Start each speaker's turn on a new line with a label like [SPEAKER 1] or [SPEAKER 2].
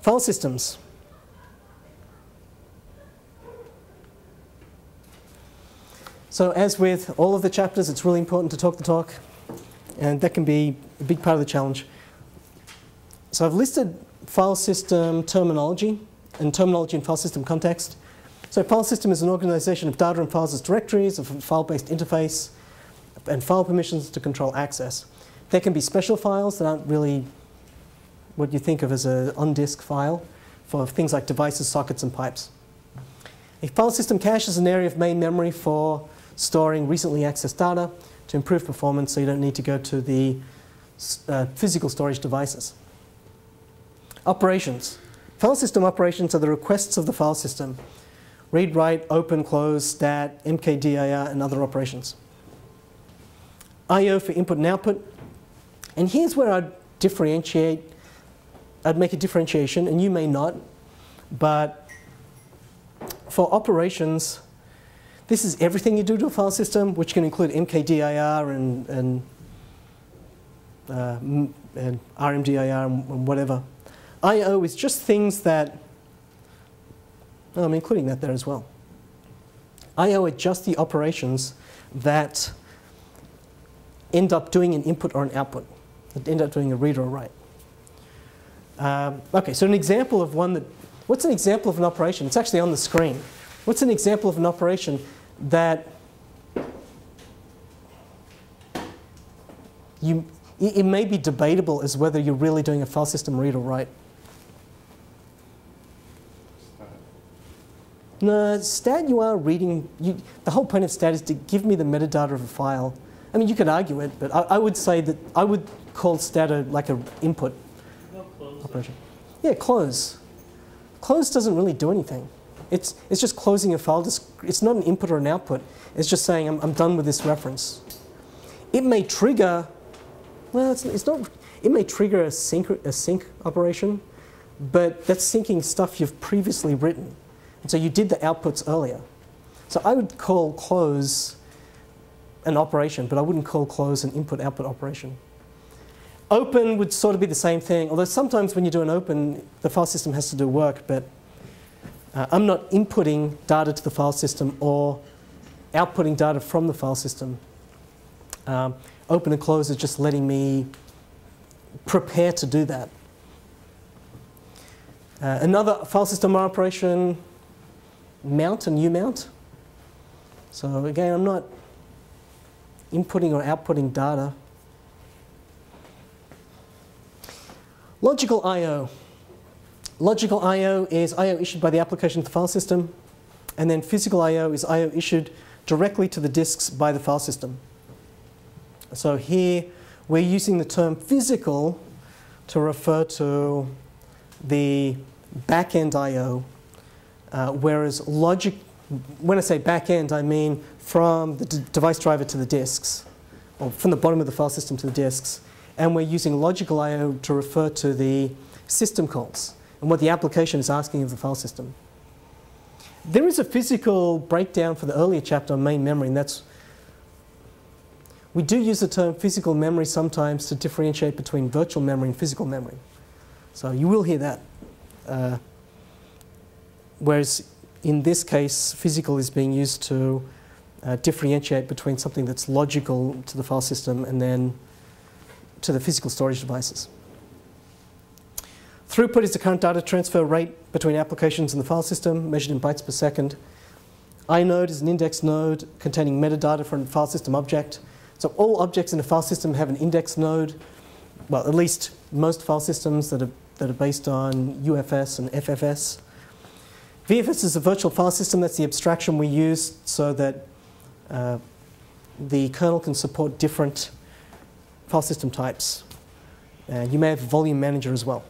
[SPEAKER 1] File systems. So as with all of the chapters, it's really important to talk the talk, and that can be a big part of the challenge. So I've listed file system terminology and terminology in file system context. So file system is an organization of data and files as directories, of a file-based interface, and file permissions to control access. There can be special files that aren't really what you think of as an on-disk file for things like devices, sockets, and pipes. A file system cache is an area of main memory for storing recently accessed data to improve performance so you don't need to go to the uh, physical storage devices. Operations. File system operations are the requests of the file system. Read, write, open, close, stat, mkdir, and other operations. I.O. for input and output. And here's where I'd differentiate, I'd make a differentiation, and you may not, but for operations, this is everything you do to a file system, which can include mkdir and, and, uh, and rmdir and whatever. I.O. is just things that, oh, I'm including that there as well. I.O. are just the operations that end up doing an input or an output, that end up doing a read or a write. Um, okay, so an example of one that, what's an example of an operation? It's actually on the screen. What's an example of an operation that you, it may be debatable as whether you're really doing a file system read or write. No, stat you are reading, you, the whole point of stat is to give me the metadata of a file. I mean, you could argue it, but I, I would say that I would call stat a, like an input operation. Yeah, close. Close doesn't really do anything. It's, it's just closing a file. It's not an input or an output. It's just saying, I'm, I'm done with this reference. It may trigger, well, it's, it's not, it may trigger a sync, a sync operation, but that's syncing stuff you've previously written. And so you did the outputs earlier. So I would call close an operation, but I wouldn't call close an input-output operation. Open would sort of be the same thing, although sometimes when you do an open, the file system has to do work, but uh, I'm not inputting data to the file system or outputting data from the file system. Um, open and close is just letting me prepare to do that. Uh, another file system operation, mount and umount. So again, I'm not inputting or outputting data. Logical I.O. Logical I.O. is I.O. issued by the application to the file system, and then physical I.O. is I.O. issued directly to the disks by the file system. So here we're using the term physical to refer to the back-end I.O., uh, whereas logic, when I say back-end, I mean from the device driver to the disks, or from the bottom of the file system to the disks. And we're using logical I.O. to refer to the system calls and what the application is asking of the file system. There is a physical breakdown for the earlier chapter on main memory, and that's we do use the term physical memory sometimes to differentiate between virtual memory and physical memory. So you will hear that. Uh, whereas in this case, physical is being used to uh, differentiate between something that's logical to the file system and then to the physical storage devices. Throughput is the current data transfer rate between applications and the file system, measured in bytes per second. inode is an index node containing metadata for a file system object. So all objects in a file system have an index node. Well, at least most file systems that are, that are based on UFS and FFS. VFS is a virtual file system. That's the abstraction we use so that uh, the kernel can support different file system types. Uh, you may have a volume manager as well.